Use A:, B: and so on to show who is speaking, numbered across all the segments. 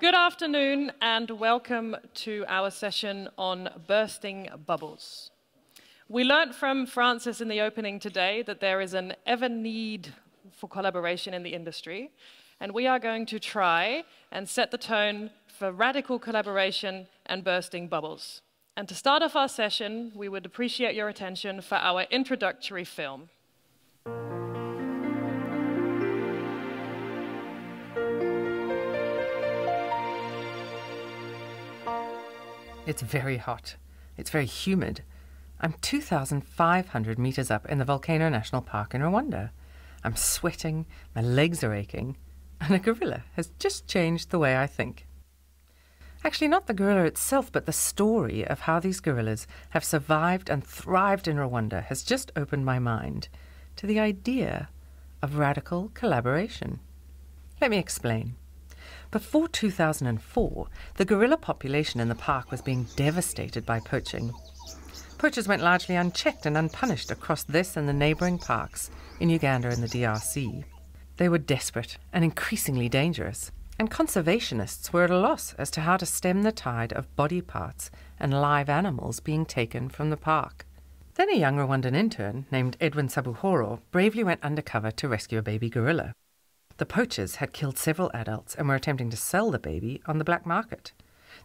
A: Good afternoon and welcome to our session on bursting bubbles. We learnt from Francis in the opening today that there is an ever need for collaboration in the industry, and we are going to try and set the tone for radical collaboration and bursting bubbles. And to start off our session, we would appreciate your attention for our introductory film.
B: It's very hot. It's very humid. I'm 2,500 meters up in the Volcano National Park in Rwanda. I'm sweating, my legs are aching, and a gorilla has just changed the way I think. Actually, not the gorilla itself, but the story of how these gorillas have survived and thrived in Rwanda has just opened my mind to the idea of radical collaboration. Let me explain. Before 2004, the gorilla population in the park was being devastated by poaching. Poachers went largely unchecked and unpunished across this and the neighbouring parks in Uganda and the DRC. They were desperate and increasingly dangerous, and conservationists were at a loss as to how to stem the tide of body parts and live animals being taken from the park. Then a young Rwandan intern named Edwin Sabuhoro bravely went undercover to rescue a baby gorilla. The poachers had killed several adults and were attempting to sell the baby on the black market.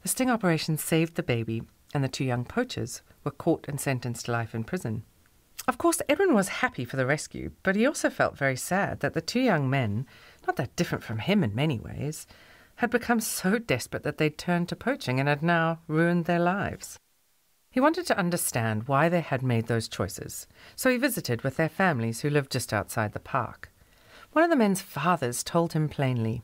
B: The sting operation saved the baby, and the two young poachers were caught and sentenced to life in prison. Of course, Edwin was happy for the rescue, but he also felt very sad that the two young men, not that different from him in many ways, had become so desperate that they'd turned to poaching and had now ruined their lives. He wanted to understand why they had made those choices, so he visited with their families who lived just outside the park. One of the men's fathers told him plainly,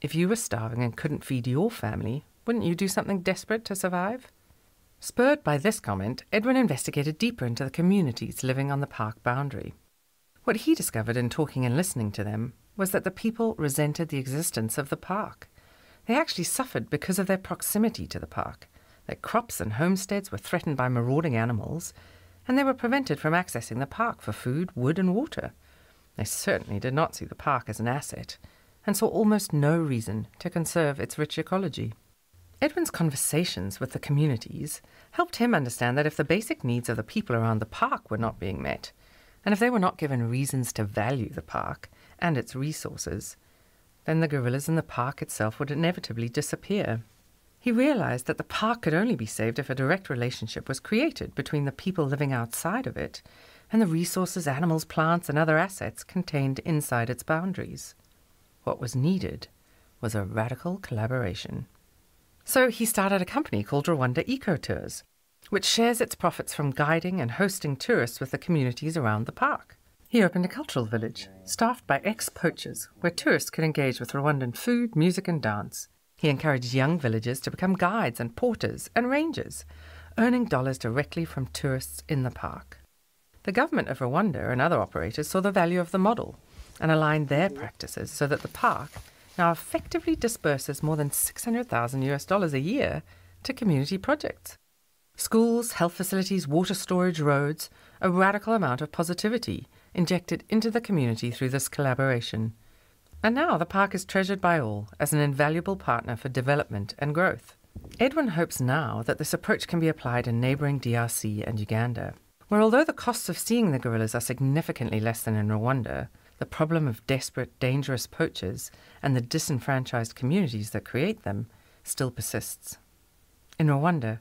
B: If you were starving and couldn't feed your family, wouldn't you do something desperate to survive? Spurred by this comment, Edwin investigated deeper into the communities living on the park boundary. What he discovered in talking and listening to them was that the people resented the existence of the park. They actually suffered because of their proximity to the park. Their crops and homesteads were threatened by marauding animals, and they were prevented from accessing the park for food, wood, and water. They certainly did not see the park as an asset, and saw almost no reason to conserve its rich ecology. Edwin's conversations with the communities helped him understand that if the basic needs of the people around the park were not being met, and if they were not given reasons to value the park and its resources, then the gorillas in the park itself would inevitably disappear. He realized that the park could only be saved if a direct relationship was created between the people living outside of it and the resources, animals, plants, and other assets contained inside its boundaries. What was needed was a radical collaboration. So he started a company called Rwanda Eco Tours, which shares its profits from guiding and hosting tourists with the communities around the park. He opened a cultural village, staffed by ex poachers, where tourists could engage with Rwandan food, music, and dance. He encouraged young villagers to become guides and porters and rangers, earning dollars directly from tourists in the park. The government of Rwanda and other operators saw the value of the model and aligned their practices so that the park now effectively disburses more than 600,000 US dollars a year to community projects. Schools, health facilities, water storage, roads, a radical amount of positivity injected into the community through this collaboration. And now the park is treasured by all as an invaluable partner for development and growth. Edwin hopes now that this approach can be applied in neighbouring DRC and Uganda, where although the costs of seeing the gorillas are significantly less than in Rwanda, the problem of desperate, dangerous poachers and the disenfranchised communities that create them still persists. In Rwanda,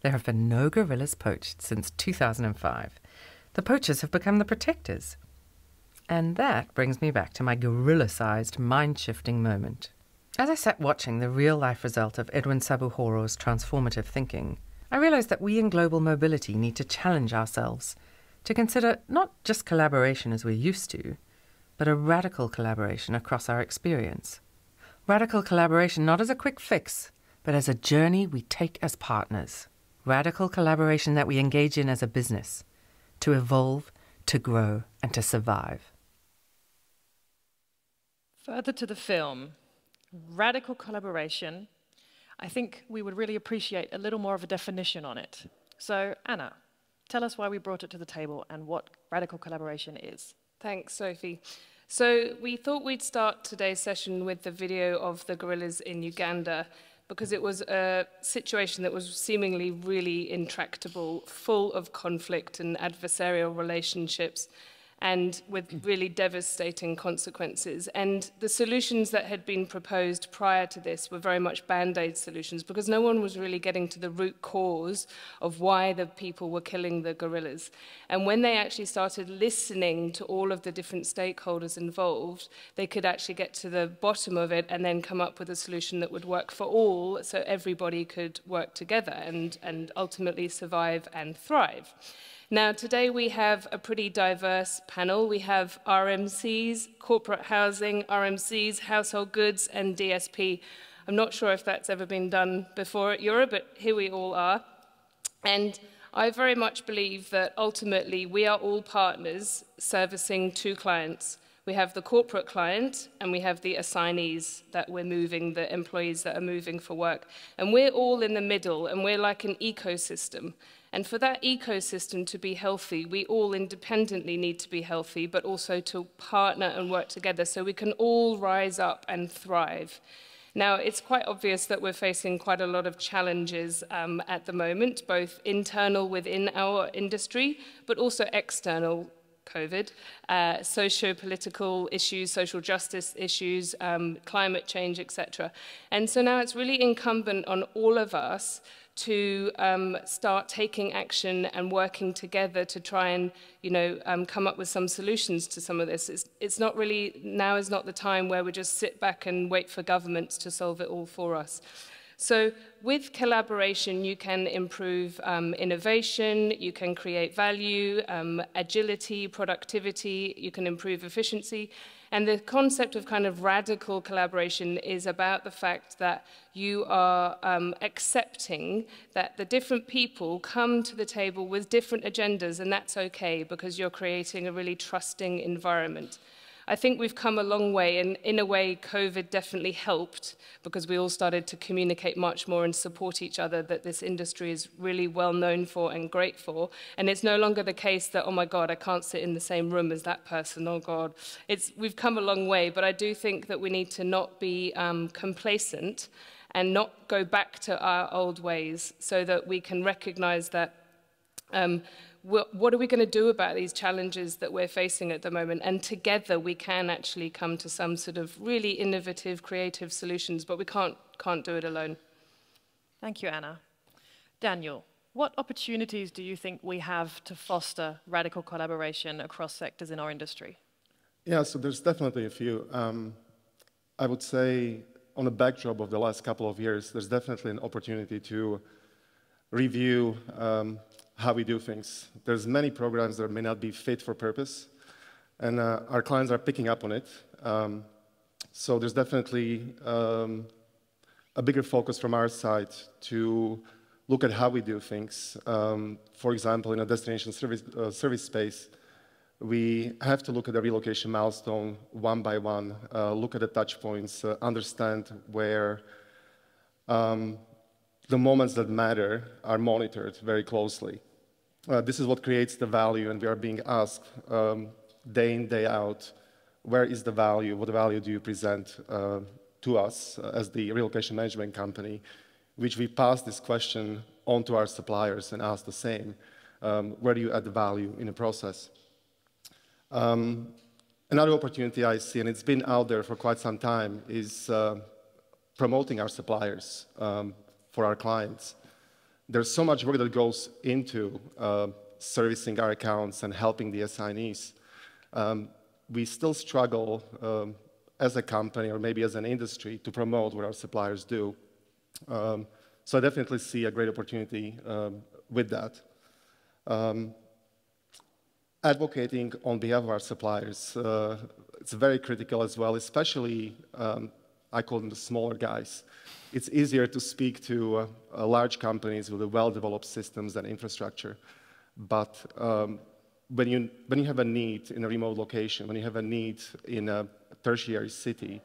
B: there have been no gorillas poached since 2005. The poachers have become the protectors. And that brings me back to my gorilla sized, mind shifting moment. As I sat watching the real life result of Edwin Sabuhoro's transformative thinking, I realized that we in global mobility need to challenge ourselves to consider not just collaboration as we're used to, but a radical collaboration across our experience. Radical collaboration not as a quick fix, but as a journey we take as partners. Radical collaboration that we engage in as a business to evolve, to grow, and to survive.
A: Further to the film, radical collaboration, I think we would really appreciate a little more of a definition on it. So, Anna, tell us why we brought it to the table and what radical collaboration is.
C: Thanks, Sophie. So we thought we'd start today's session with the video of the gorillas in Uganda because it was a situation that was seemingly really intractable, full of conflict and adversarial relationships and with really devastating consequences. And the solutions that had been proposed prior to this were very much band-aid solutions because no one was really getting to the root cause of why the people were killing the gorillas. And when they actually started listening to all of the different stakeholders involved, they could actually get to the bottom of it and then come up with a solution that would work for all so everybody could work together and, and ultimately survive and thrive. Now, today we have a pretty diverse panel. We have RMCs, corporate housing, RMCs, household goods, and DSP. I'm not sure if that's ever been done before at EuRA, but here we all are. And I very much believe that ultimately we are all partners servicing two clients. We have the corporate client and we have the assignees that we're moving, the employees that are moving for work. And we're all in the middle and we're like an ecosystem. And for that ecosystem to be healthy, we all independently need to be healthy, but also to partner and work together so we can all rise up and thrive. Now, it's quite obvious that we're facing quite a lot of challenges um, at the moment, both internal within our industry, but also external COVID, uh, socio-political issues, social justice issues, um, climate change, etc. And so now it's really incumbent on all of us to um, start taking action and working together to try and, you know, um, come up with some solutions to some of this. It's, it's not really, now is not the time where we just sit back and wait for governments to solve it all for us. So with collaboration, you can improve um, innovation, you can create value, um, agility, productivity, you can improve efficiency, and the concept of kind of radical collaboration is about the fact that you are um, accepting that the different people come to the table with different agendas, and that's okay because you're creating a really trusting environment. I think we've come a long way, and in a way, COVID definitely helped because we all started to communicate much more and support each other that this industry is really well known for and great for. And it's no longer the case that, oh my God, I can't sit in the same room as that person, oh God. It's, we've come a long way, but I do think that we need to not be um, complacent and not go back to our old ways so that we can recognize that um, what are we going to do about these challenges that we're facing at the moment? And together we can actually come to some sort of really innovative, creative solutions, but we can't, can't do it alone.
A: Thank you, Anna. Daniel, what opportunities do you think we have to foster radical collaboration across sectors in our industry?
D: Yeah, so there's definitely a few. Um, I would say on the backdrop of the last couple of years, there's definitely an opportunity to review um, how we do things. There's many programs that may not be fit for purpose, and uh, our clients are picking up on it. Um, so there's definitely um, a bigger focus from our side to look at how we do things. Um, for example, in a destination service, uh, service space, we have to look at the relocation milestone one by one, uh, look at the touch points, uh, understand where um, the moments that matter are monitored very closely. Uh, this is what creates the value, and we are being asked um, day in, day out, where is the value? What value do you present uh, to us uh, as the relocation management company? Which we pass this question on to our suppliers and ask the same. Um, where do you add the value in the process? Um, another opportunity I see, and it's been out there for quite some time, is uh, promoting our suppliers um, for our clients there's so much work that goes into uh, servicing our accounts and helping the assignees. Um, we still struggle um, as a company or maybe as an industry to promote what our suppliers do. Um, so I definitely see a great opportunity um, with that. Um, advocating on behalf of our suppliers, uh, it's very critical as well, especially um, I call them the smaller guys it's easier to speak to uh, large companies with well-developed systems and infrastructure. But um, when, you, when you have a need in a remote location, when you have a need in a tertiary city,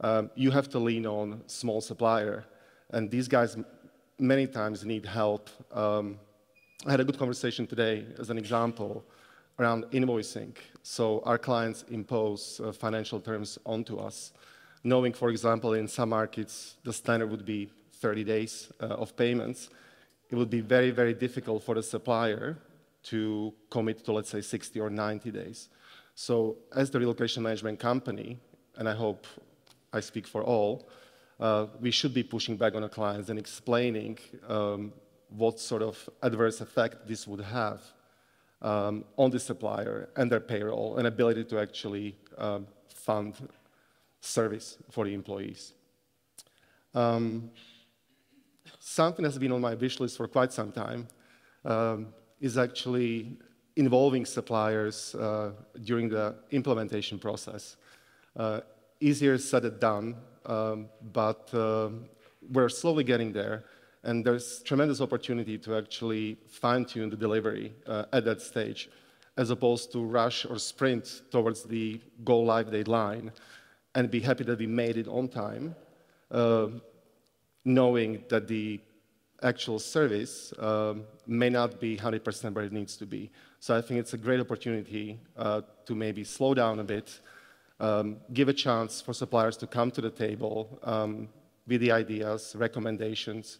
D: um, you have to lean on small supplier. And these guys many times need help. Um, I had a good conversation today, as an example, around invoicing. So our clients impose uh, financial terms onto us, knowing, for example, in some markets the standard would be 30 days uh, of payments. It would be very, very difficult for the supplier to commit to, let's say, 60 or 90 days. So as the relocation management company, and I hope I speak for all, uh, we should be pushing back on our clients and explaining um, what sort of adverse effect this would have um, on the supplier and their payroll and ability to actually um, fund service for the employees. Something that's been on my wish list for quite some time um, is actually involving suppliers uh, during the implementation process. Uh, easier said than done, um, but uh, we're slowly getting there. And there's tremendous opportunity to actually fine-tune the delivery uh, at that stage, as opposed to rush or sprint towards the go-live deadline and be happy that we made it on time, uh, knowing that the actual service um, may not be 100% where it needs to be. So I think it's a great opportunity uh, to maybe slow down a bit, um, give a chance for suppliers to come to the table um, with the ideas, recommendations,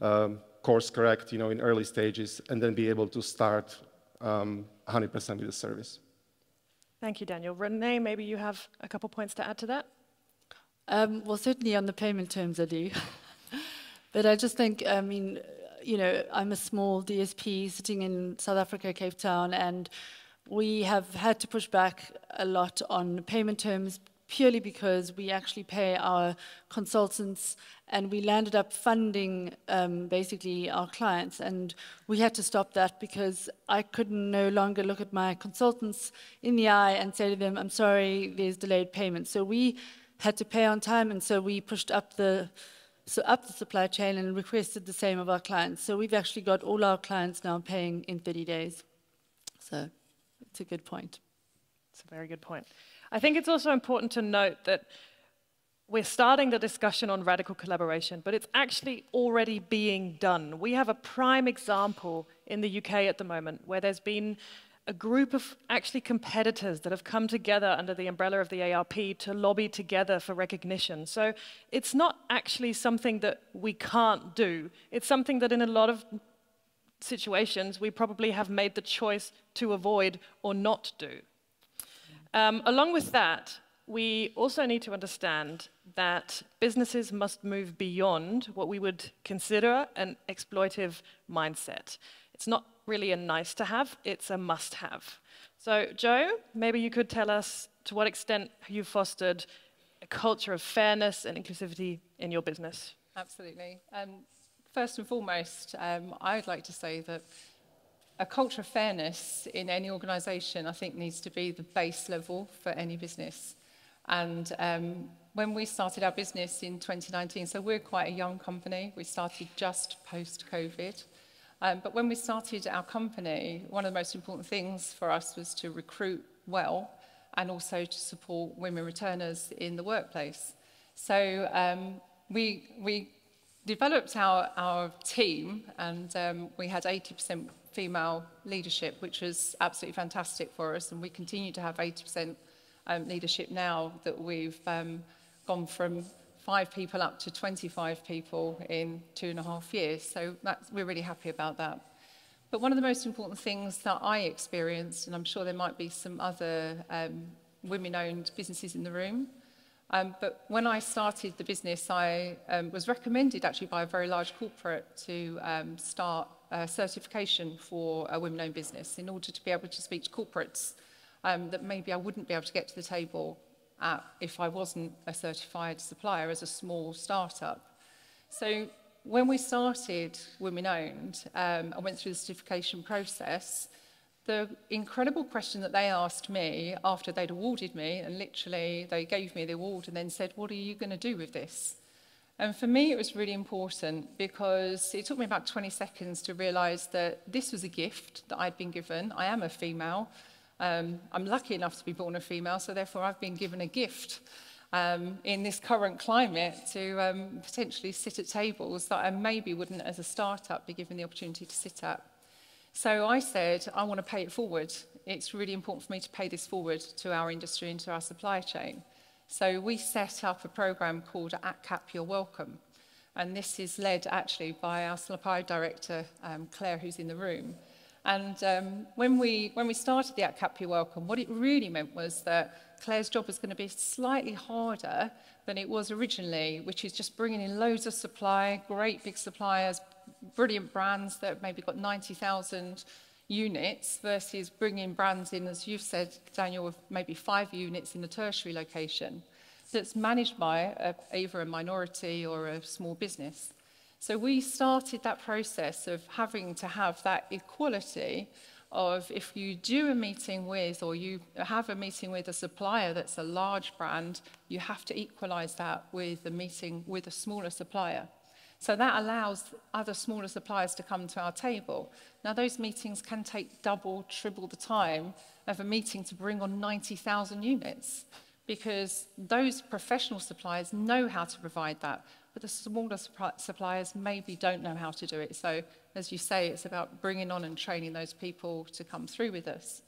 D: um, course correct, you know, in early stages, and then be able to start 100% um, with the service.
A: Thank you, Daniel. Rene, maybe you have a couple points to add to that?
E: Um, well, certainly on the payment terms, I do. but I just think, I mean, you know, I'm a small DSP sitting in South Africa, Cape Town, and we have had to push back a lot on payment terms purely because we actually pay our consultants and we landed up funding um, basically our clients and we had to stop that because I could no longer look at my consultants in the eye and say to them, I'm sorry, there's delayed payment. So we had to pay on time and so we pushed up the so up the supply chain and requested the same of our clients. So we've actually got all our clients now paying in 30 days. So it's a good point.
A: It's a very good point. I think it's also important to note that we're starting the discussion on radical collaboration, but it's actually already being done. We have a prime example in the UK at the moment where there's been a group of actually competitors that have come together under the umbrella of the ARP to lobby together for recognition. So it's not actually something that we can't do. It's something that in a lot of situations we probably have made the choice to avoid or not do. Um, along with that, we also need to understand that businesses must move beyond what we would consider an exploitive mindset. It's not really a nice to have, it's a must have. So, Jo, maybe you could tell us to what extent you've fostered a culture of fairness and inclusivity in your business.
F: Absolutely. Um, first and foremost, um, I'd like to say that a culture of fairness in any organisation, I think, needs to be the base level for any business. And um, when we started our business in 2019, so we're quite a young company, we started just post-COVID. Um, but when we started our company, one of the most important things for us was to recruit well and also to support women returners in the workplace. So um, we, we developed our, our team and um, we had 80% female leadership, which was absolutely fantastic for us. And we continue to have 80% um, leadership now that we've um, gone from five people up to 25 people in two and a half years. So that's, we're really happy about that. But one of the most important things that I experienced, and I'm sure there might be some other um, women-owned businesses in the room, um, but when I started the business, I um, was recommended actually by a very large corporate to um, start a certification for a women-owned business in order to be able to speak to corporates um, that maybe I wouldn't be able to get to the table at if I wasn't a certified supplier as a small startup. So when we started Women Owned um, I went through the certification process, the incredible question that they asked me after they'd awarded me, and literally they gave me the award and then said, what are you going to do with this? And for me, it was really important because it took me about 20 seconds to realize that this was a gift that I'd been given. I am a female. Um, I'm lucky enough to be born a female, so therefore I've been given a gift um, in this current climate to um, potentially sit at tables that I maybe wouldn't as a startup be given the opportunity to sit at. So I said, I want to pay it forward. It's really important for me to pay this forward to our industry and to our supply chain. So we set up a program called At Cap You're Welcome. And this is led actually by our supply director, um, Claire, who's in the room. And um, when, we, when we started the At You're Welcome, what it really meant was that Claire's job was going to be slightly harder than it was originally, which is just bringing in loads of supply, great big suppliers, brilliant brands that maybe got 90,000 units versus bringing brands in, as you've said, Daniel, with maybe five units in the tertiary location that's managed by a, either a minority or a small business. So we started that process of having to have that equality of if you do a meeting with or you have a meeting with a supplier that's a large brand, you have to equalize that with a meeting with a smaller supplier. So that allows other smaller suppliers to come to our table. Now those meetings can take double, triple the time of a meeting to bring on 90,000 units because those professional suppliers know how to provide that but the smaller suppliers maybe don't know how to do it. So as you say, it's about bringing on and training those people to come through with us.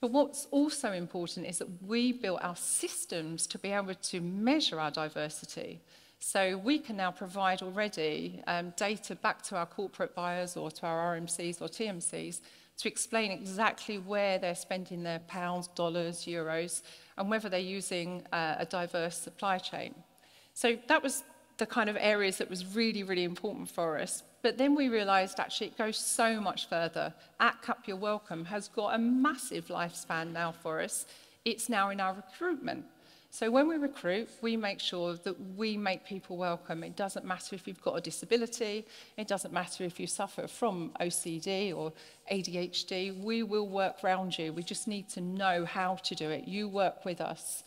F: But what's also important is that we built our systems to be able to measure our diversity. So we can now provide already um, data back to our corporate buyers or to our RMCs or TMCs to explain exactly where they're spending their pounds, dollars, euros, and whether they're using uh, a diverse supply chain. So that was the kind of areas that was really, really important for us. But then we realized actually it goes so much further. At Cup Your Welcome has got a massive lifespan now for us. It's now in our recruitment. So when we recruit, we make sure that we make people welcome. It doesn't matter if you've got a disability, it doesn't matter if you suffer from OCD or ADHD, we will work around you. We just need to know how to do it. You work with us.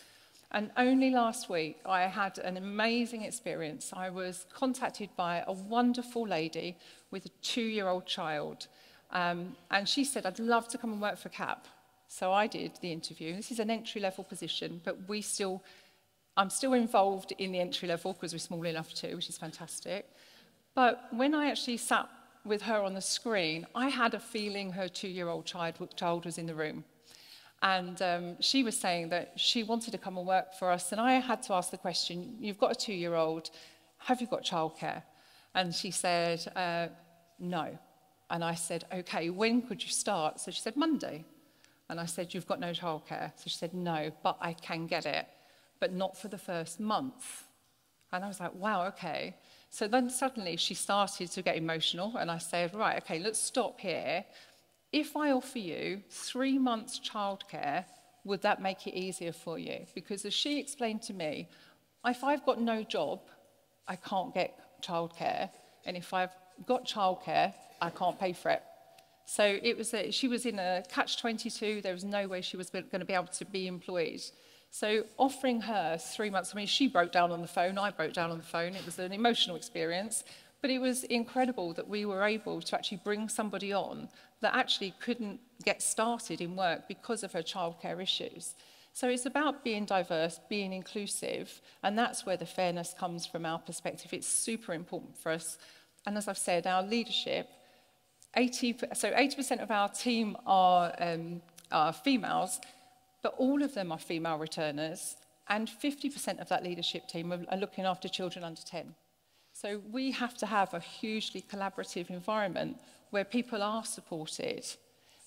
F: And only last week, I had an amazing experience. I was contacted by a wonderful lady with a two-year-old child. Um, and she said, I'd love to come and work for CAP. So I did the interview. This is an entry-level position, but we still, I'm still involved in the entry-level because we're small enough too, which is fantastic. But when I actually sat with her on the screen, I had a feeling her two-year-old child, child was in the room. And um, she was saying that she wanted to come and work for us. And I had to ask the question, you've got a two-year-old, have you got childcare? And she said, uh, no. And I said, okay, when could you start? So she said, Monday. And I said, you've got no childcare. So she said, no, but I can get it, but not for the first month. And I was like, wow, okay. So then suddenly she started to get emotional and I said, right, okay, let's stop here. If I offer you three months childcare, would that make it easier for you? Because as she explained to me, if I've got no job, I can't get childcare. And if I've got childcare, I can't pay for it. So it was a, she was in a catch-22. There was no way she was going to be able to be employed. So offering her three months, I mean, she broke down on the phone, I broke down on the phone. It was an emotional experience, But it was incredible that we were able to actually bring somebody on that actually couldn't get started in work because of her childcare issues. So it's about being diverse, being inclusive, and that's where the fairness comes from our perspective. It's super important for us. And as I've said, our leadership, 80, so 80% of our team are, um, are females, but all of them are female returners, and 50% of that leadership team are looking after children under 10. So we have to have a hugely collaborative environment where people are supported.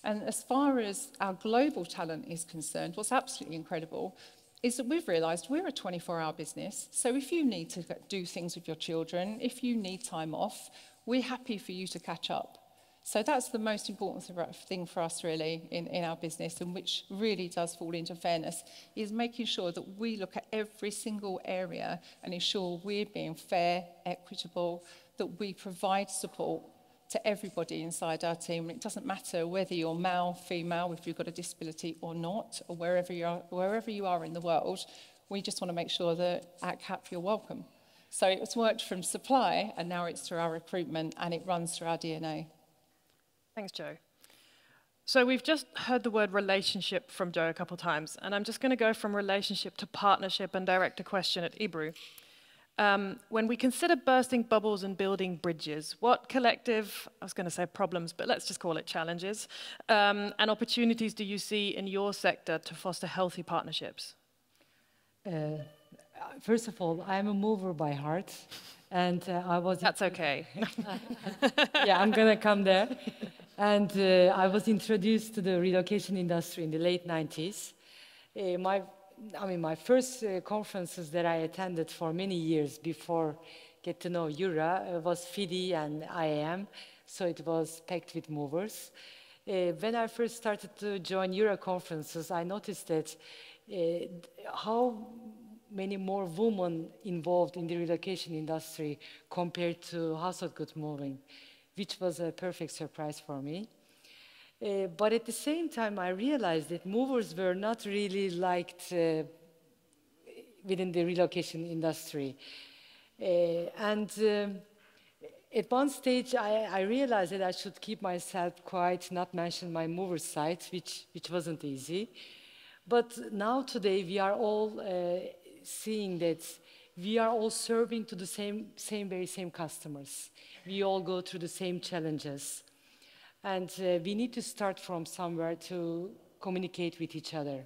F: And as far as our global talent is concerned, what's absolutely incredible is that we've realized we're a 24-hour business. So if you need to do things with your children, if you need time off, we're happy for you to catch up. So that's the most important thing for us really in, in our business and which really does fall into fairness is making sure that we look at every single area and ensure we're being fair, equitable, that we provide support to everybody inside our team. It doesn't matter whether you're male, female, if you've got a disability or not, or wherever you are, wherever you are in the world, we just want to make sure that at CAP you're welcome. So it's worked from supply and now it's through our recruitment and it runs through our DNA.
A: Thanks, Jo. So we've just heard the word relationship from Jo a couple times, and I'm just going to go from relationship to partnership and direct a question at Ebru. Um, when we consider bursting bubbles and building bridges, what collective, I was going to say problems, but let's just call it challenges, um, and opportunities do you see in your sector to foster healthy partnerships?
G: Uh, first of all, I'm a mover by heart, and uh, I was.
A: That's okay.
G: yeah, I'm gonna come there. And uh, I was introduced to the relocation industry in the late 90s. Uh, my I mean, my first uh, conferences that I attended for many years before get to know EuRA uh, was FIDI and IAM, so it was packed with movers. Uh, when I first started to join EuRA conferences, I noticed that uh, how many more women involved in the relocation industry compared to household goods moving, which was a perfect surprise for me. Uh, but at the same time, I realized that movers were not really liked uh, within the relocation industry. Uh, and um, at one stage, I, I, realized that I should keep myself quiet, not mention my mover side, which, which wasn't easy. But now today, we are all uh, seeing that we are all serving to the same, same, very same customers. We all go through the same challenges. And uh, we need to start from somewhere to communicate with each other.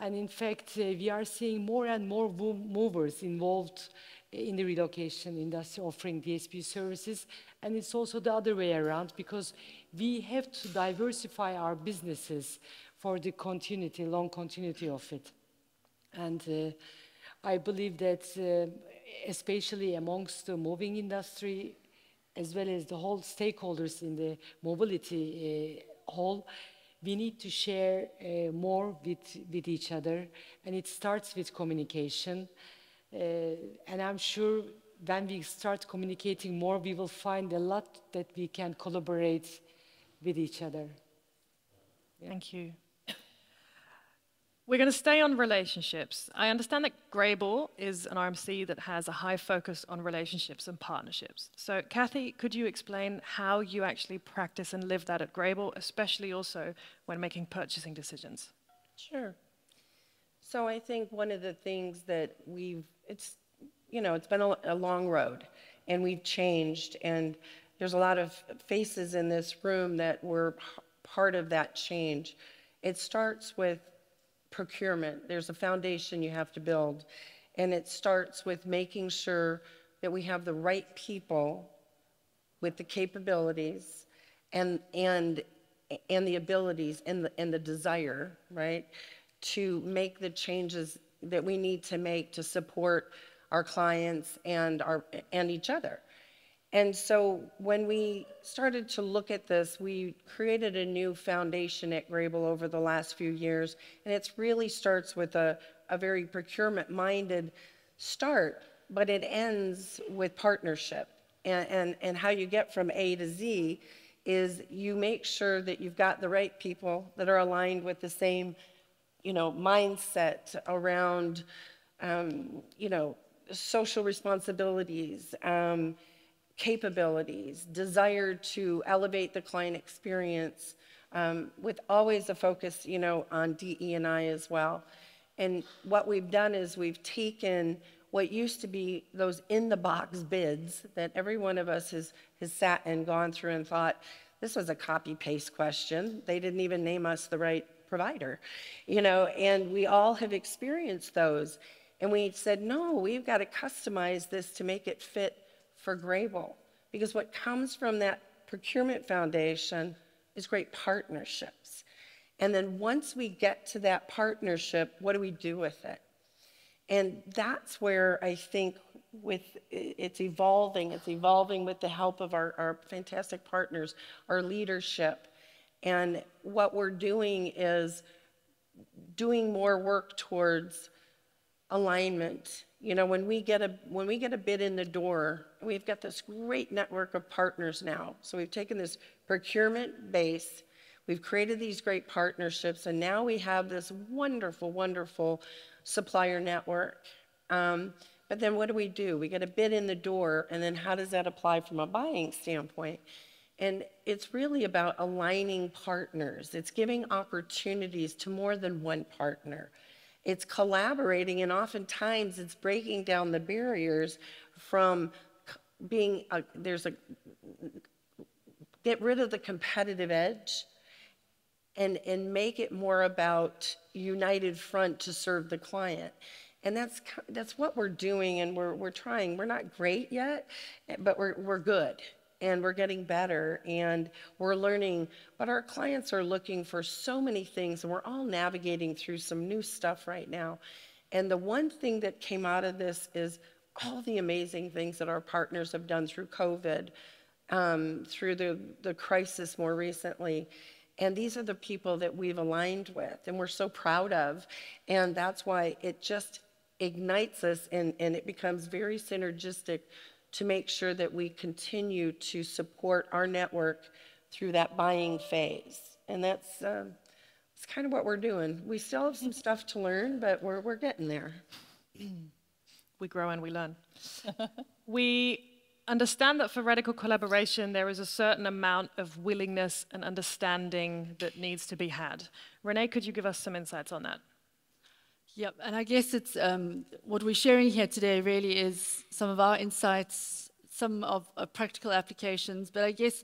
G: And in fact, uh, we are seeing more and more movers involved in the relocation industry offering DSP services. And it's also the other way around because we have to diversify our businesses for the continuity, long continuity of it. And uh, I believe that uh, especially amongst the moving industry, as well as the whole stakeholders in the mobility uh, whole, we need to share uh, more with, with each other. And it starts with communication. Uh, and I'm sure when we start communicating more, we will find a lot that we can collaborate with each other.
A: Yeah. Thank you. We're going to stay on relationships. I understand that Graebel is an RMC that has a high focus on relationships and partnerships. So, Kathy, could you explain how you actually practice and live that at Graebel, especially also when making purchasing decisions?
H: Sure. So, I think one of the things that we've, it's, you know, it's been a, a long road and we've changed, and there's a lot of faces in this room that were part of that change. It starts with procurement. There's a foundation you have to build. And it starts with making sure that we have the right people with the capabilities and, and, and the abilities and the, and the desire, right, to make the changes that we need to make to support our clients and, our, and each other. And so when we started to look at this, we created a new foundation at Graebel over the last few years, and it really starts with a, a very procurement-minded start, but it ends with partnership. And, and, and how you get from A to Z is you make sure that you've got the right people that are aligned with the same, you know, mindset around, um, you know, social responsibilities, um, capabilities, desire to elevate the client experience, um, with always a focus, you know, on DE&I as well. And what we've done is we've taken what used to be those in-the-box bids that every one of us has, has sat and gone through and thought, this was a copy-paste question. They didn't even name us the right provider, you know, and we all have experienced those. And we said, no, we've got to customize this to make it fit for Graebel Because what comes from that procurement foundation is great partnerships. And then once we get to that partnership, what do we do with it? And that's where I think with it's evolving, it's evolving with the help of our, our fantastic partners, our leadership. And what we're doing is doing more work towards alignment you know, when we get a when we get a bid in the door, we've got this great network of partners now. So we've taken this procurement base, we've created these great partnerships, and now we have this wonderful, wonderful supplier network. Um, but then what do we do? We get a bid in the door, and then how does that apply from a buying standpoint? And it's really about aligning partners. It's giving opportunities to more than one partner. It's collaborating, and oftentimes it's breaking down the barriers from being a, there's a get rid of the competitive edge and and make it more about united front to serve the client. And that's that's what we're doing and we're we're trying. We're not great yet but we're we're good and we're getting better and we're learning but our clients are looking for so many things and we're all navigating through some new stuff right now. And the one thing that came out of this is all the amazing things that our partners have done through covid um, through the, the crisis more recently. And these are the people that we've aligned with and we're so proud of. And that's why it just ignites us and, and it becomes very synergistic to make sure that we continue to support our network through that buying phase. And that's, uh, that's kind of what we're doing. We still have some stuff to learn, but we're, we're getting there.
A: we grow and we learn. we understand that for radical collaboration, there is a certain amount of willingness and understanding that needs to be had. Rene, could you give us some insights on that?
E: Yep, and I guess it's um, what we're sharing here today really is some of our insights, some of uh, practical applications. But I guess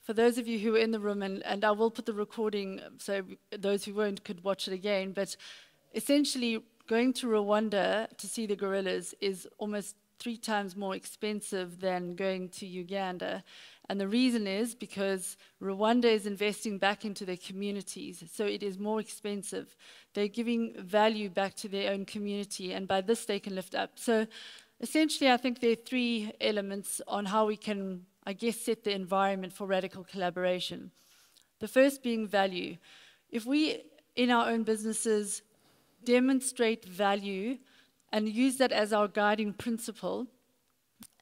E: for those of you who are in the room, and, and I will put the recording so those who weren't could watch it again. But essentially, going to Rwanda to see the gorillas is almost three times more expensive than going to Uganda. And the reason is because Rwanda is investing back into their communities, so it is more expensive. They're giving value back to their own community, and by this they can lift up. So essentially, I think there are three elements on how we can, I guess, set the environment for radical collaboration. The first being value. If we, in our own businesses, demonstrate value and use that as our guiding principle,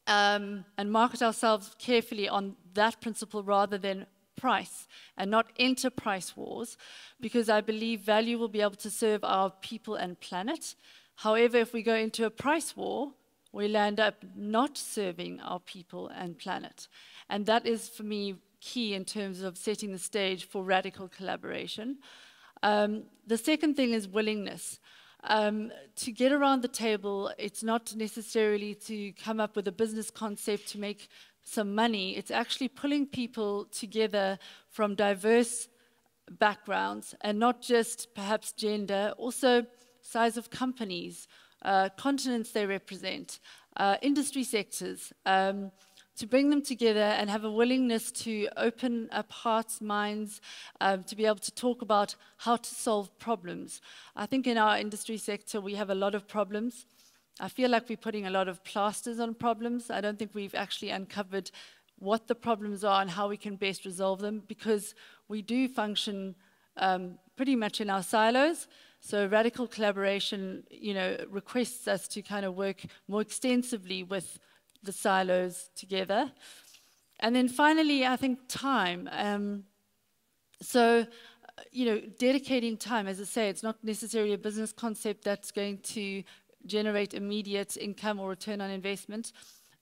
E: um, and market ourselves carefully on that principle rather than price and not enter price wars because I believe value will be able to serve our people and planet. However, if we go into a price war, we'll end up not serving our people and planet. And that is, for me, key in terms of setting the stage for radical collaboration. Um, the second thing is willingness. Um, to get around the table, it's not necessarily to come up with a business concept to make some money. It's actually pulling people together from diverse backgrounds and not just perhaps gender, also size of companies, uh, continents they represent, uh, industry sectors. Um, to bring them together and have a willingness to open up hearts, minds, um, to be able to talk about how to solve problems. I think in our industry sector, we have a lot of problems. I feel like we're putting a lot of plasters on problems. I don't think we've actually uncovered what the problems are and how we can best resolve them because we do function um, pretty much in our silos. So radical collaboration, you know, requests us to kind of work more extensively with the silos together. And then finally, I think time. Um, so, you know, dedicating time, as I say, it's not necessarily a business concept that's going to generate immediate income or return on investment.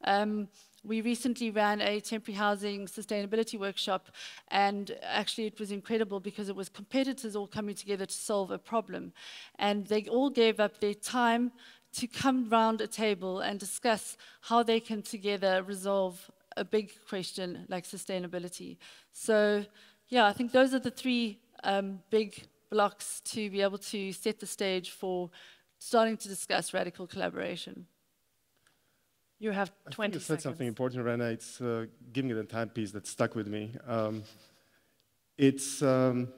E: Um, we recently ran a temporary housing sustainability workshop, and actually it was incredible because it was competitors all coming together to solve a problem. And they all gave up their time, to come round a table and discuss how they can together resolve a big question like sustainability. So, yeah, I think those are the three um, big blocks to be able to set the stage for starting to discuss radical collaboration.
A: You have 20 I think
D: you
A: said
D: seconds. something important, Rene. It's uh, giving it a timepiece that stuck with me. Um, it's um,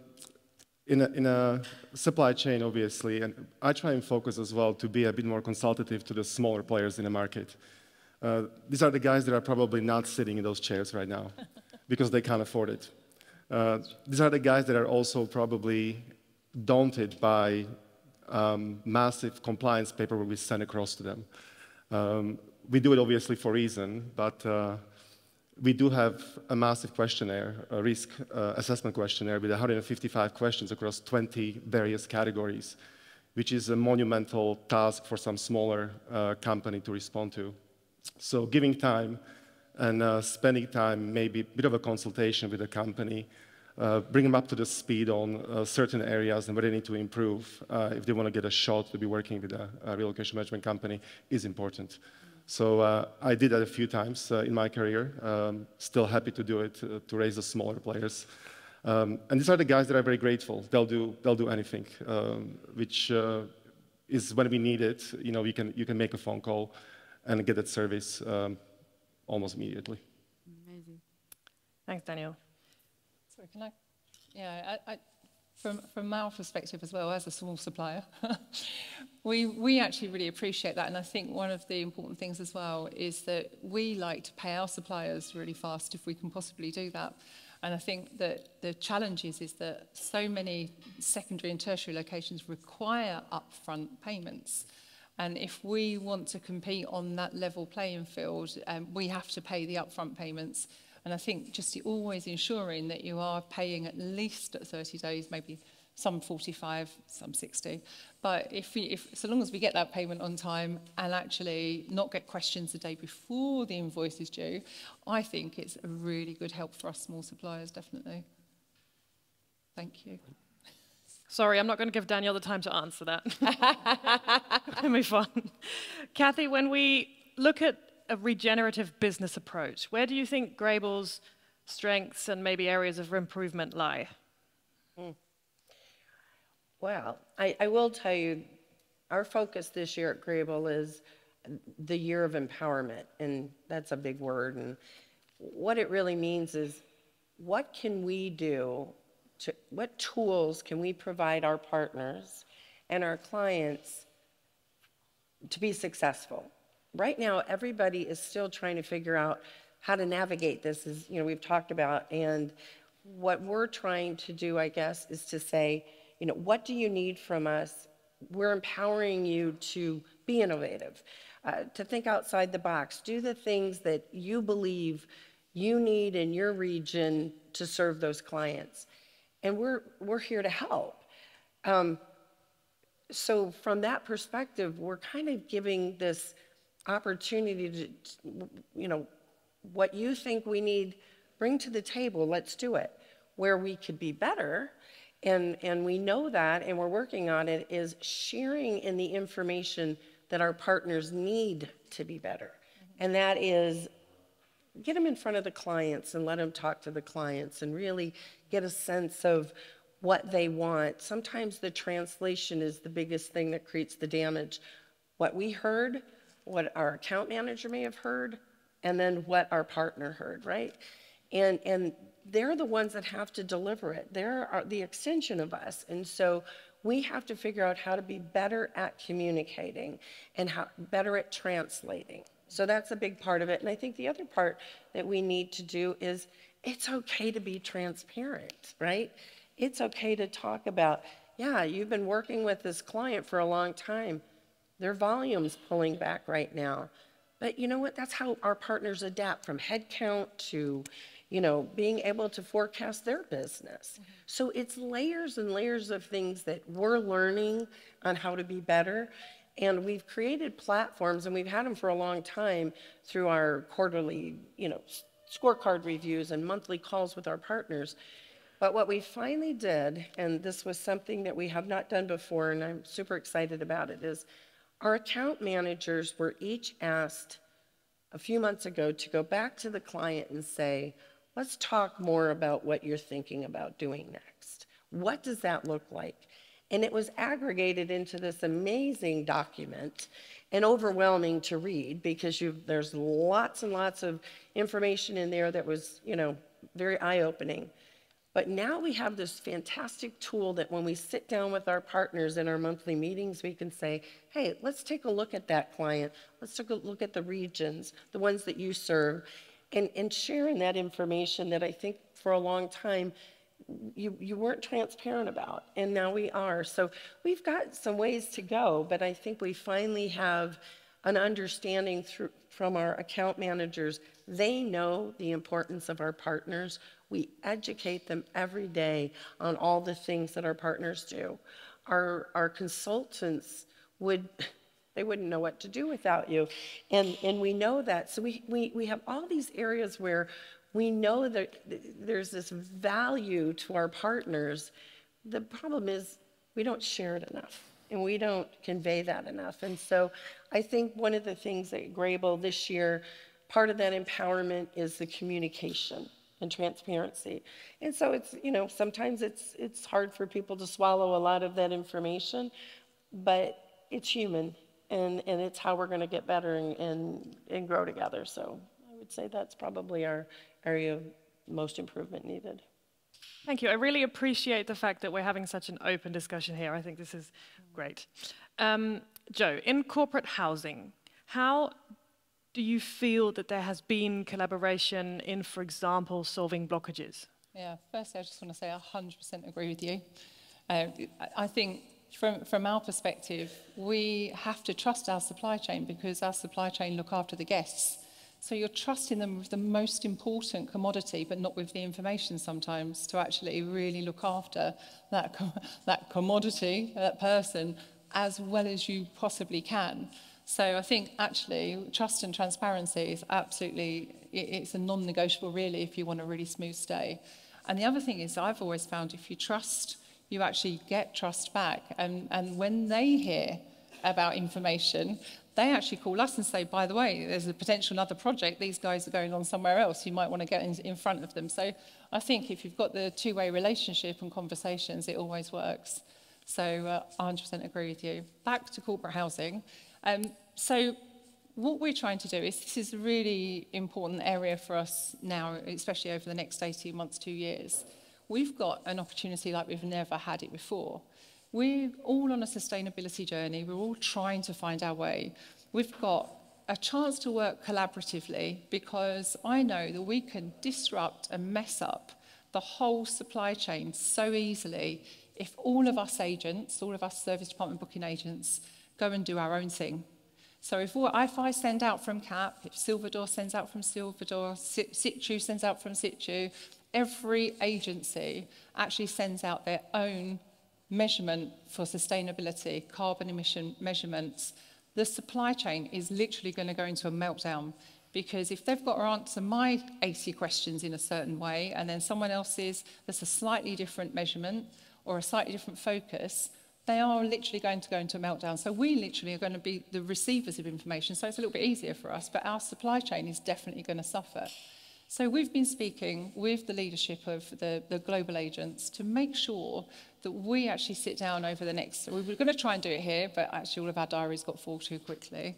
D: in a, in a supply chain, obviously, and I try and focus as well to be a bit more consultative to the smaller players in the market. Uh, these are the guys that are probably not sitting in those chairs right now because they can't afford it. Uh, these are the guys that are also probably daunted by um, massive compliance paperwork we send across to them. Um, we do it obviously for reason, but uh, we do have a massive questionnaire, a risk uh, assessment questionnaire with 155 questions across 20 various categories, which is a monumental task for some smaller uh, company to respond to. So giving time and uh, spending time, maybe a bit of a consultation with the company, uh, bring them up to the speed on uh, certain areas and where they need to improve uh, if they want to get a shot to be working with a, a relocation management company is important. So uh, I did that a few times uh, in my career. Um, still happy to do it uh, to raise the smaller players. Um, and these are the guys that are very grateful. They'll do, they'll do anything, um, which is when we need it. You know, you can, you can make a phone call and get that service um, almost immediately.
A: Amazing. Thanks, Daniel.
F: Sorry, can I? Yeah, I, I, from, from our perspective as well as a small supplier, we, we actually really appreciate that. And I think one of the important things as well is that we like to pay our suppliers really fast if we can possibly do that. And I think that the challenge is, is that so many secondary and tertiary locations require upfront payments. And if we want to compete on that level playing field, um, we have to pay the upfront payments And I think just always ensuring that you are paying at least at 30 days, maybe some 45, some 60. But if, we, if so long as we get that payment on time and actually not get questions the day before the invoice is due, I think it's a really good help for us small suppliers, definitely. Thank you.
A: Sorry, I'm not going to give Daniel the time to answer that. Let me fun. Kathy, when we look at a regenerative business approach, where do you think Graebel's strengths and maybe areas of improvement lie? Hmm.
H: Well, I, I will tell you, our focus this year at Graebel is the year of empowerment, and that's a big word. And what it really means is, what can we do to, what tools can we provide our partners and our clients to be successful? Right now, everybody is still trying to figure out how to navigate this, as you know, we've talked about. And what we're trying to do, I guess, is to say, you know, what do you need from us? We're empowering you to be innovative, uh, to think outside the box, do the things that you believe you need in your region to serve those clients and we're, we're here to help. Um, so from that perspective, we're kind of giving this opportunity to, you know, what you think we need, bring to the table, let's do it. Where we could be better, and, and we know that, and we're working on it, is sharing in the information that our partners need to be better. Mm-hmm. And that is get them in front of the clients and let them talk to the clients and really get a sense of what they want. Sometimes the translation is the biggest thing that creates the damage. What we heard, what our account manager may have heard, and then what our partner heard, right? And, and they're the ones that have to deliver it. They're the extension of us. And so we have to figure out how to be better at communicating and how better at translating. So that's a big part of it. And I think the other part that we need to do is it's okay to be transparent, right? It's okay to talk about, yeah, you've been working with this client for a long time. Their volume's pulling back right now. But you know what? That's how our partners adapt from headcount to, you know, being able to forecast their business. Mm-hmm. So it's layers and layers of things that we're learning on how to be better. And we've created platforms, and we've had them for a long time through our quarterly, you know, scorecard reviews and monthly calls with our partners. But what we finally did, and this was something that we have not done before, and I'm super excited about it, is our account managers were each asked a few months ago to go back to the client and say, let's talk more about what you're thinking about doing next. What does that look like? And it was aggregated into this amazing document and overwhelming to read because there's lots and lots of information in there that was, you know, very eye-opening. But now we have this fantastic tool that when we sit down with our partners in our monthly meetings, we can say, hey, let's take a look at that client. Let's take a look at the regions, the ones that you serve, and, and share in that information that I think for a long time you, you weren't transparent about, and now we are. So we've got some ways to go, but I think we finally have an understanding through, from our account managers. They know the importance of our partners. We educate them every day on all the things that our partners do. Our, our consultants would, they wouldn't know what to do without you. And, and we know that. So we, we, we have all these areas where We know that there's this value to our partners. The problem is we don't share it enough and we don't convey that enough. And so I think one of the things that Graebel this year, part of that empowerment is the communication and transparency. And so it's, you know, sometimes it's it's hard for people to swallow a lot of that information, but it's human and, and it's how we're going to get better and, and, and grow together. So I would say that's probably our area of most improvement needed.
A: Thank you. I really appreciate the fact that we're having such an open discussion here. I think this is great. Um, Jo, in corporate housing, how do you feel that there has been collaboration in, for example, solving blockages?
F: Yeah, firstly, I just want to say I 100% agree with you. Uh, I think from, from our perspective, we have to trust our supply chain because our supply chain look after the guests. So you're trusting them with the most important commodity, but not with the information sometimes, to actually really look after that, co that commodity, that person, as well as you possibly can. So I think actually trust and transparency is absolutely, it's a non-negotiable really if you want a really smooth stay. And the other thing is I've always found if you trust, you actually get trust back. And, and when they hear about information, they actually call us and say, by the way, there's a potential another project. These guys are going on somewhere else. You might want to get in, in front of them. So I think if you've got the two-way relationship and conversations, it always works. So uh, I 100% agree with you. Back to corporate housing. Um, so what we're trying to do is this is a really important area for us now, especially over the next 18 months, two years. We've got an opportunity like we've never had it before. We're all on a sustainability journey. We're all trying to find our way. We've got a chance to work collaboratively because I know that we can disrupt and mess up the whole supply chain so easily if all of us agents, all of us service department booking agents, go and do our own thing. So if, if I send out from CAP, if SilverDoor sends out from SilverDoor, Situ sends out from Situ, every agency actually sends out their own measurement for sustainability, carbon emission measurements, the supply chain is literally going to go into a meltdown because if they've got to answer my 80 questions in a certain way and then someone else's that's a slightly different measurement or a slightly different focus, they are literally going to go into a meltdown. So we literally are going to be the receivers of information, so it's a little bit easier for us, but our supply chain is definitely going to suffer. So we've been speaking with the leadership of the, the global agents to make sure that we actually sit down over the next, we were going to try and do it here, but actually all of our diaries got full too quickly,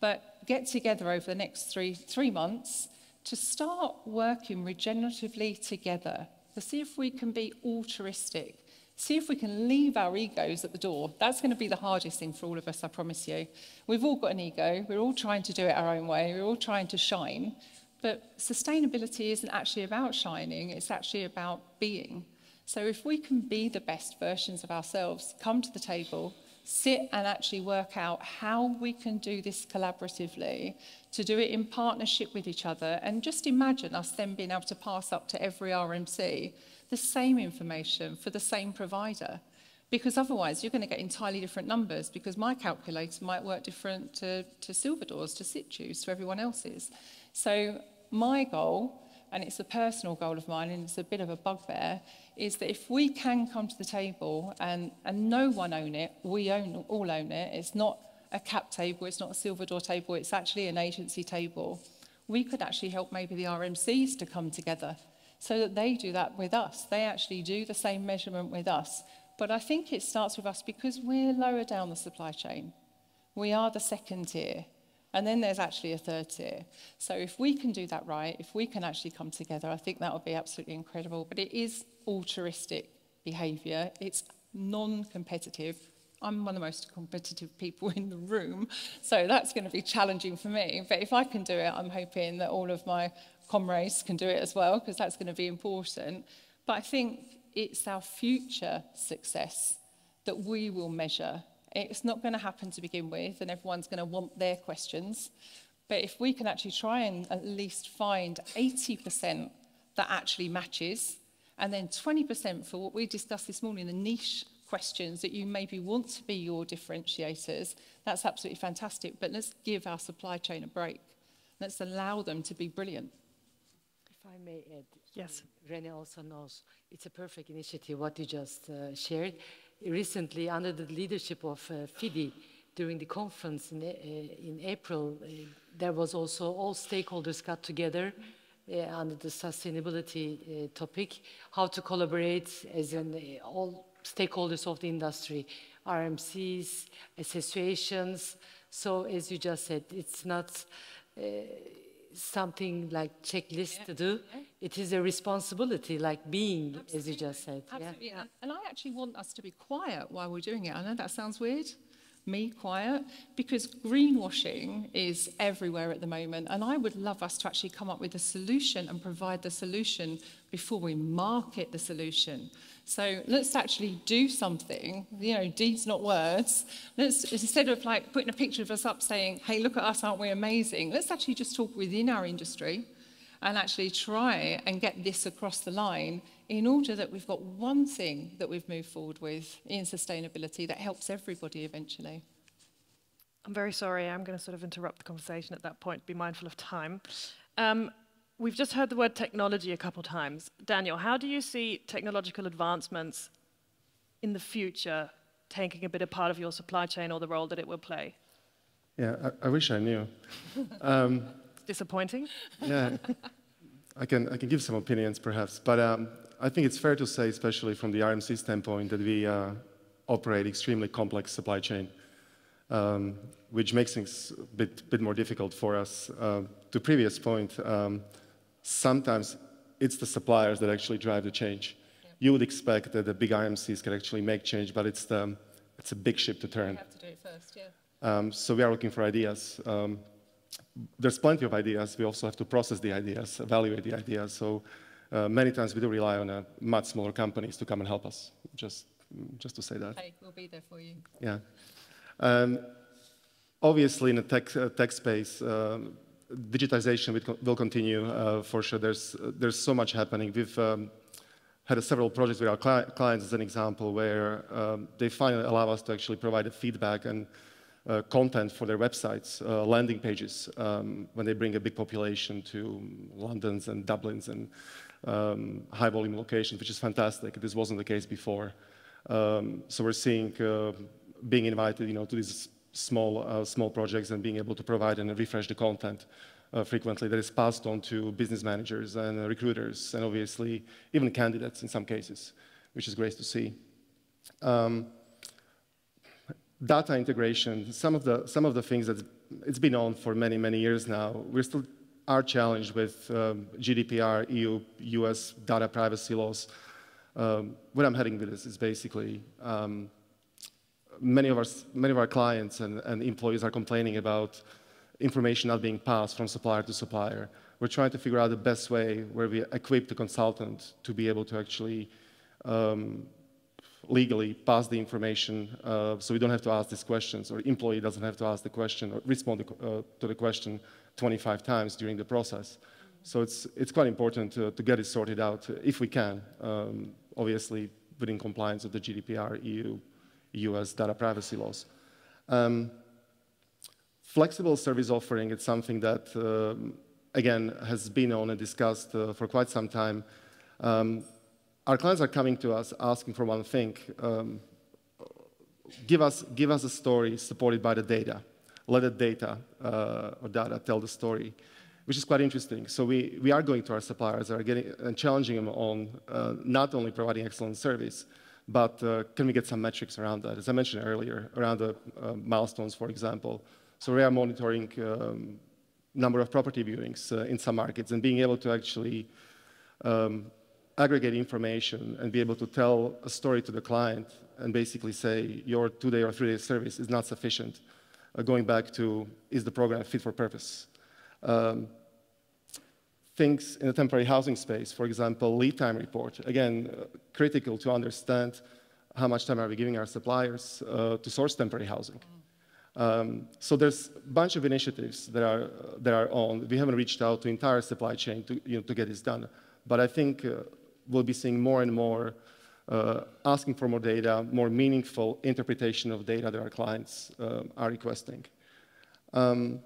F: but get together over the next three, three months to start working regeneratively together to see if we can be altruistic, See if we can leave our egos at the door. That's going to be the hardest thing for all of us, I promise you. We've all got an ego. We're all trying to do it our own way. We're all trying to shine. But sustainability isn't actually about shining, it's actually about being. So if we can be the best versions of ourselves, come to the table, sit and actually work out how we can do this collaboratively, to do it in partnership with each other, and just imagine us then being able to pass up to every RMC the same information for the same provider. Because otherwise, you're going to get entirely different numbers because my calculator might work different to, to SilverDoor's, to Situ's, to everyone else's. So my goal, and it's a personal goal of mine, and it's a bit of a bugbear, is that if we can come to the table and, and no one own it, we own, all own it, it's not a CAP table, it's not a Silvador table, it's actually an agency table, we could actually help maybe the RMCs to come together so that they do that with us. They actually do the same measurement with us. But I think it starts with us because we're lower down the supply chain. We are the second tier. And then there's actually a third tier. So if we can do that right, if we can actually come together, I think that would be absolutely incredible. But it is altruistic behaviour. It's non-competitive. I'm one of the most competitive people in the room, so that's going to be challenging for me. But if I can do it, I'm hoping that all of my comrades can do it as well, because that's going to be important. But I think it's our future success that we will measure it's not going to happen to begin with, and everyone's going to want their questions. But if we can actually try and at least find 80% that actually matches, and then 20% for what we discussed this morning, the niche questions that you maybe want to be your differentiators, that's absolutely fantastic. But let's give our supply chain a break. Let's allow them to be brilliant.
G: I may add,
A: Yes.
G: Rene also knows it's a perfect initiative what you just uh, shared. Recently, under the leadership of uh, FIDI, during the conference in, uh, in April, uh, there was also all stakeholders got together uh, under the sustainability uh, topic, how to collaborate as in uh, all stakeholders of the industry, RMCs, associations. So as you just said, it's not uh, something like checklist
F: Yeah,
G: to do.
F: yeah.
G: It is a responsibility, like being, as you just said. yeah.
F: Absolutely. And- And I actually want us to be quiet while we're doing it. I know that sounds weird. Me quiet, because greenwashing is everywhere at the moment. And I would love us to actually come up with a solution and provide the solution before we market the solution. So let's actually do something, you know, deeds, not words. Let's, instead of like putting a picture of us up saying, hey, look at us, aren't we amazing? Let's actually just talk within our industry and actually try and get this across the line in order that we've got one thing that we've moved forward with in sustainability that helps everybody eventually.
A: I'm very sorry. I'm going to sort of interrupt the conversation at that point. Be mindful of time. Um, we've just heard the word technology a couple times. Daniel, how do you see technological advancements in the future taking a bit of part of your supply chain or the role that it will play?
D: Yeah, I, I wish I knew. um,
A: Disappointing.
D: yeah, I can, I can give some opinions perhaps, but um, I think it's fair to say, especially from the RMC standpoint, that we uh, operate extremely complex supply chain, um, which makes things a bit, bit more difficult for us. Uh, to previous point, um, sometimes it's the suppliers that actually drive the change. You would expect that the big IMCs can actually make change, but it's, the, it's a big ship to turn.
F: have to do it first, yeah.
D: Um, so we are looking for ideas. Um, there's plenty of ideas. We also have to process the ideas, evaluate the ideas. So uh, many times we do rely on uh, much smaller companies to come and help us. Just, just to say that.
F: Hey, we'll be there for you.
D: Yeah. Um, obviously, in the tech, uh, tech space, um, digitization will, continue uh, for sure. There's, there's so much happening. We've um, had several projects with our cli- clients, as an example, where um, they finally allow us to actually provide feedback and uh, content for their websites, uh, landing pages, um, when they bring a big population to London's and Dublin's and um, high volume locations, which is fantastic. This wasn't the case before. Um, so we're seeing uh, being invited, you know, to these small, uh, small projects and being able to provide and refresh the content uh, frequently that is passed on to business managers and uh, recruiters and obviously even candidates in some cases, which is great to see. Um, data integration, some of the, some of the things that it's been on for many, many years now, we still are challenged with um, GDPR, EU, US data privacy laws. Um, I'm heading with this is basically um, many, of our, many of our clients and, and employees are complaining about information not being passed from supplier to supplier. We're trying to figure out the best way where we equip the consultant to be able to actually um, legally pass the information uh, so we don't have to ask these questions or employee doesn't have to ask the question or respond to, uh, to the question 25 times during the process. So it's, it's quite important to, to get it sorted out if we can, um, obviously within compliance of the GDPR, EU, US data privacy laws. Um, flexible service offering is something that, um, again, has been on and discussed uh, for quite some time. Um, our clients are coming to us asking for one thing. Um, give, us, give us a story supported by the data. Let the data uh, or data tell the story, which is quite interesting. So we, we are going to our suppliers are getting, and challenging them on uh, not only providing excellent service, but uh, can we get some metrics around that? As I mentioned earlier, around the uh, milestones, for example. So we are monitoring um, number of property viewings uh, in some markets and being able to actually um, aggregate information and be able to tell a story to the client and basically say your two-day or three-day service is not sufficient. Uh, going back to is the program fit for purpose? Um, things in the temporary housing space, for example, lead time report. Again, uh, critical to understand how much time are we giving our suppliers uh, to source temporary housing. Um, so there's a bunch of initiatives that are, that are on. We haven't reached out to entire supply chain to, you know, to get this done. But I think uh, we'll be seeing more and more uh, asking for more data, more meaningful interpretation of data that our clients uh, are requesting. Um,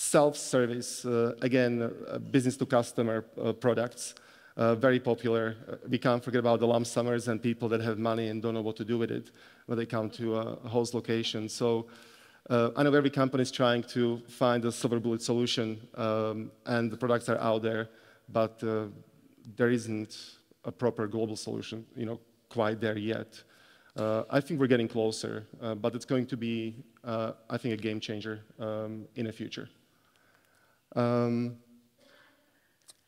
D: self-service, uh, again, uh, business-to-customer uh, products, very popular. We can't forget about the lump summers and people that have money and don't know what to do with it when they come to a host location. So uh, I know every company is trying to find a silver bullet solution, um, and the products are out there, but uh, there isn't a proper global solution, you know, quite there yet. Uh, I think we're getting closer, but it's going to be, I think, a game changer um, in the future. Um,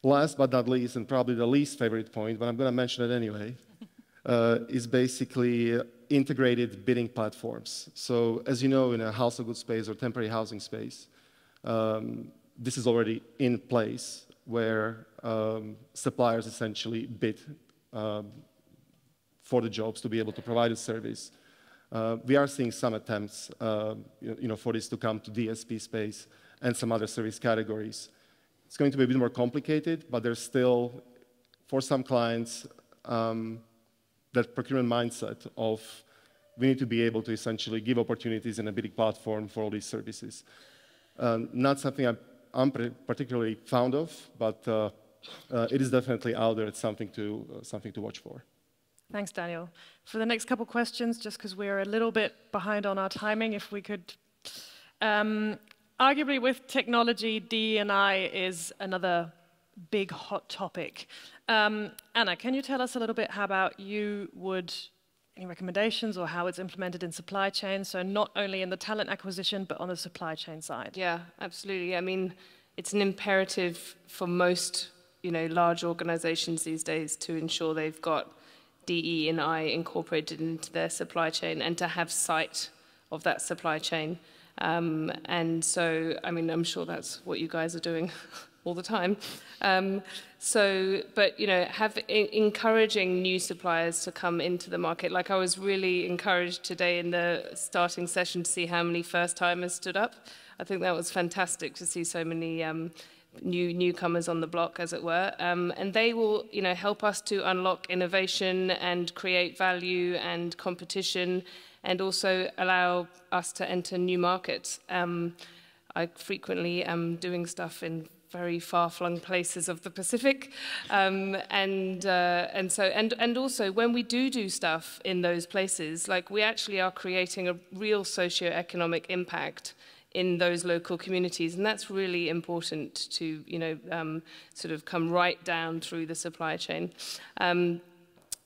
D: last but not least, and probably the least favorite point, but I'm going to mention it anyway, uh, is basically integrated bidding platforms. So as you know, in a house of goods space or temporary housing space, um, this is already in place where um, suppliers essentially bid um, for the jobs to be able to provide a service. Uh, we are seeing some attempts uh, you know, for this to come to DSP space and some other service categories. It's going to be a bit more complicated, but there's still, for some clients, um, that procurement mindset of we need to be able to essentially give opportunities in a bidding platform for all these services. Um, not something I'm, particularly fond of, but uh, uh, it is definitely out there. It's something to, uh, something to watch for.
A: Thanks, Daniel. For the next couple questions, just because we're a little bit behind on our timing, if we could. Um, arguably, with technology, D&I is another big hot topic. Um, Anna, can you tell us a little bit how about you would any recommendations or how it's implemented in supply chain? So not only in the talent acquisition, but on the supply chain side.
C: Yeah, absolutely. I mean, it's an imperative for most, you know, large organizations these days to ensure they've got DE and I incorporated into their supply chain and to have sight of that supply chain. Um, and so, I mean, I'm sure that's what you guys are doing all the time. Um, so, but you know, have e, encouraging new suppliers to come into the market. Like I was really encouraged today in the starting session to see how many first timers stood up. I think that was fantastic to see so many um, new newcomers on the block, as it were. Um, and they will, you know, help us to unlock innovation and create value and competition and also allow us to enter new markets. Um, I frequently am doing stuff in very far-flung places of the Pacific, um, and uh, and so and and also when we do do stuff in those places, like we actually are creating a real socio-economic impact in those local communities, and that's really important to you know um, sort of come right down through the supply chain. Um,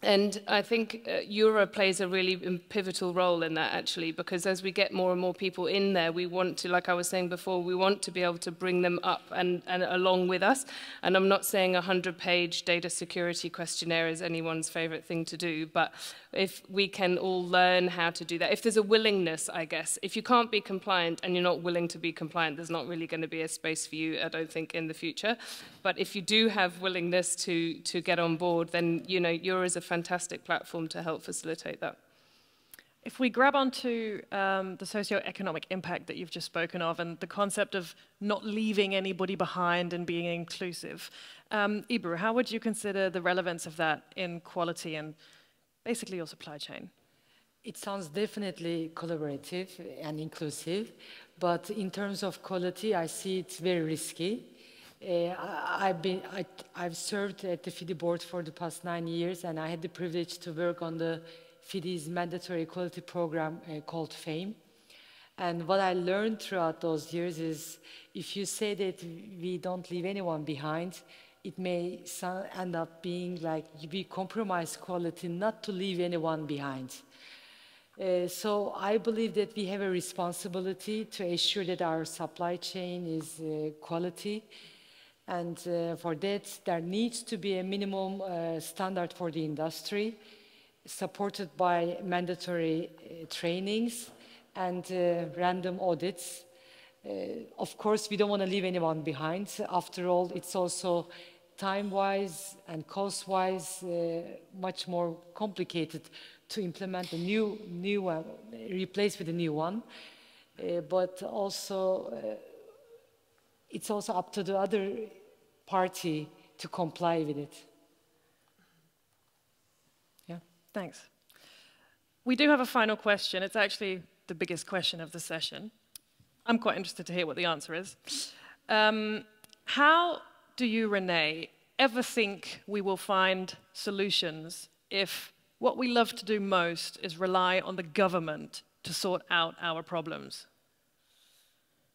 C: and I think uh, EuRA plays a really pivotal role in that, actually, because as we get more and more people in there, we want to, like I was saying before, we want to be able to bring them up and, and along with us. And I'm not saying a 100-page data security questionnaire is anyone's favorite thing to do, but if we can all learn how to do that, if there's a willingness, I guess. If you can't be compliant and you're not willing to be compliant, there's not really going to be a space for you, I don't think, in the future. But if you do have willingness to, to get on board, then, you know, EuRA is a fantastic platform to help facilitate that.
A: If we grab onto um, the socio-economic impact that you've just spoken of and the concept of not leaving anybody behind and being inclusive, um, Ebru, how would you consider the relevance of that in quality and basically your supply chain?
G: It sounds definitely collaborative and inclusive, but in terms of quality, I see it's very risky. Uh, I've, been, I, have served at the FIDI board for the past nine years, and I had the privilege to work on the FIDI's mandatory quality program uh, called FAME. And what I learned throughout those years is if you say that we don't leave anyone behind, it may end up being like we compromise quality not to leave anyone behind. Uh, so I believe that we have a responsibility to ensure that our supply chain is uh, quality and uh, for that, there needs to be a minimum uh, standard for the industry, supported by mandatory uh, trainings and uh, random audits. Of course, we don't want to leave anyone behind. After all, it's also time-wise and cost-wise uh, much more complicated to implement a new, new one, replace with a new one. but also, it's also up to the other party to comply with it.
A: Yeah, thanks. We do have a final question. It's actually the biggest question of the session. I'm quite interested to hear what the answer is. Um, how do you, Rene, ever think we will find solutions if what we love to do most is rely on the government to sort out our problems?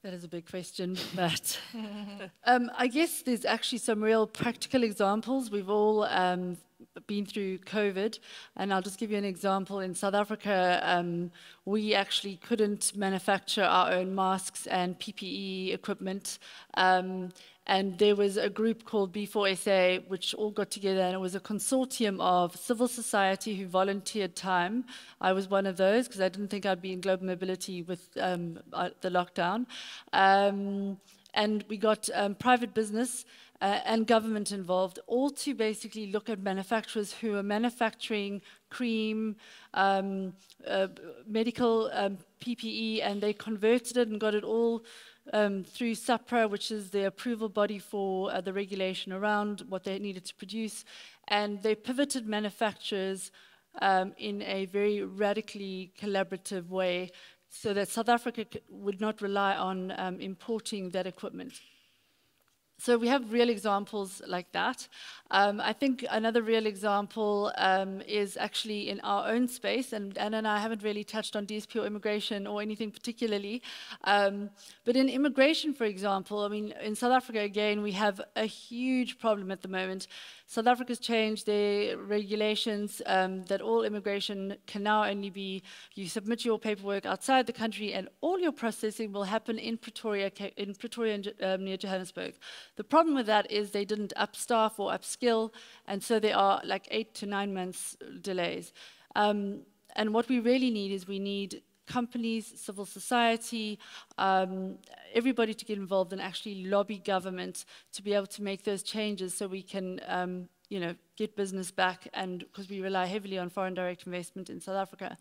E: That is a big question, but um, I guess there's actually some real practical examples. We've all um, been through COVID, and I'll just give you an example. In South Africa, um, we actually couldn't manufacture our own masks and PPE equipment. Um, and there was a group called B4SA, which all got together, and it was a consortium of civil society who volunteered time. I was one of those because I didn't think I'd be in global mobility with um, uh, the lockdown. Um, and we got um, private business uh, and government involved, all to basically look at manufacturers who are manufacturing cream, um, uh, medical um, PPE, and they converted it and got it all um, through SAHPRA, which is the approval body for uh, the regulation around what they needed to produce. And they pivoted manufacturers um, in a very radically collaborative way so that South Africa would not rely on um, importing that equipment. So we have real examples like that. Um, I think another real example um, is actually in our own space, and Anna and I haven't really touched on DSP or immigration or anything particularly. Um, but in immigration, for example, I mean, in South Africa, again, we have a huge problem at the moment. South Africa's changed their regulations um, that all immigration can now only be, you submit your paperwork outside the country and all your processing will happen in Pretoria, in Pretoria um, near Johannesburg. The problem with that is they didn't upstaff or upskill, and so there are like eight to nine months delays. Um, and what we really need is we need companies, civil society, um, everybody to get involved and actually lobby government to be able to make those changes so we can, um, you know, get business back and because we rely heavily on foreign direct investment in South Africa.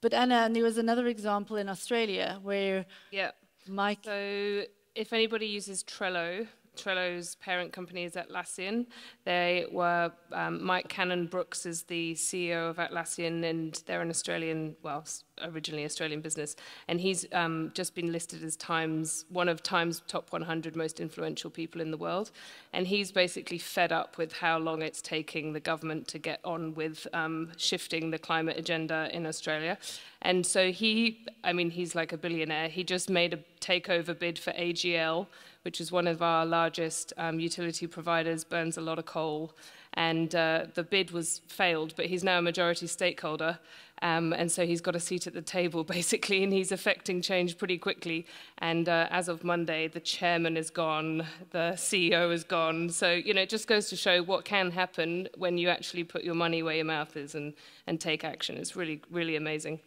E: But Anna, and there was another example in Australia where
C: yeah.
E: Mike.
C: So if anybody uses Trello, Trello's parent company is Atlassian. They were, um, Mike Cannon-Brookes is the CEO of Atlassian, and they're an Australian, well, originally Australian business. And he's um, just been listed as Times, one of Time's top 100 most influential people in the world. And he's basically fed up with how long it's taking the government to get on with um, shifting the climate agenda in Australia. And so he, I mean, he's like a billionaire. He just made a takeover bid for AGL, which is one of our largest um, utility providers, burns a lot of coal. And uh, the bid was failed, but he's now a majority stakeholder. Um, and so he's got a seat at the table, basically, and he's affecting change pretty quickly. And uh, as of Monday, the chairman is gone, the CEO is gone. So, you know, it just goes to show what can happen when you actually put your money where your mouth is and, and take action. It's really, really amazing.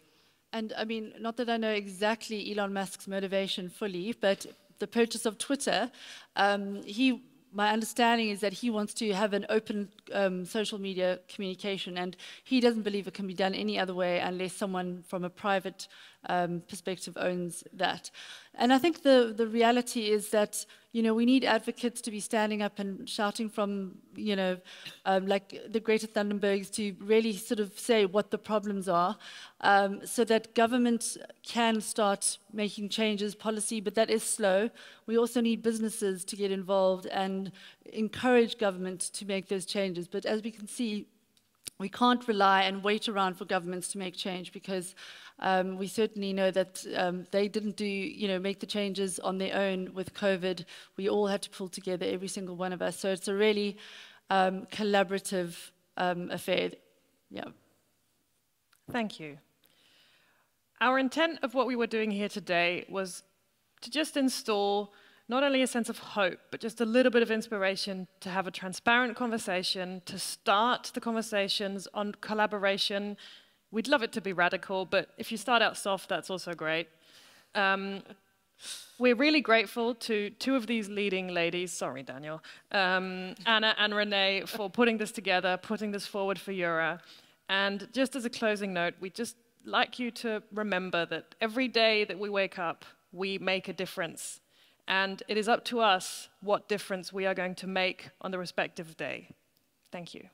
E: And I mean, not that I know exactly Elon Musk's motivation fully, but the purchase of Twitter, um, he my understanding is that he wants to have an open um, social media communication, and he doesn't believe it can be done any other way unless someone from a private um, perspective owns that. And I think the, the reality is that you know, we need advocates to be standing up and shouting from, you know, um, like the Greta Thunbergs to really sort of say what the problems are um, so that government can start making changes, policy, but that is slow. We also need businesses to get involved and encourage government to make those changes. But as we can see, we can't rely and wait around for governments to make change because um, we certainly know that um, they didn't do, you know, make the changes on their own with COVID. We all had to pull together, every single one of us. So it's a really um, collaborative um, affair. Yeah.
A: Thank you. Our intent of what we were doing here today was to just install not only a sense of hope, but just a little bit of inspiration to have a transparent conversation, to start the conversations on collaboration We'd love it to be radical, but if you start out soft, that's also great. Um, we're really grateful to two of these leading ladies, sorry, Daniel, um, Anna and Rene, for putting this together, putting this forward for EuRA. And just as a closing note, we just like you to remember that every day that we wake up, we make a difference. And it is up to us what difference we are going to make on the respective day. Thank you.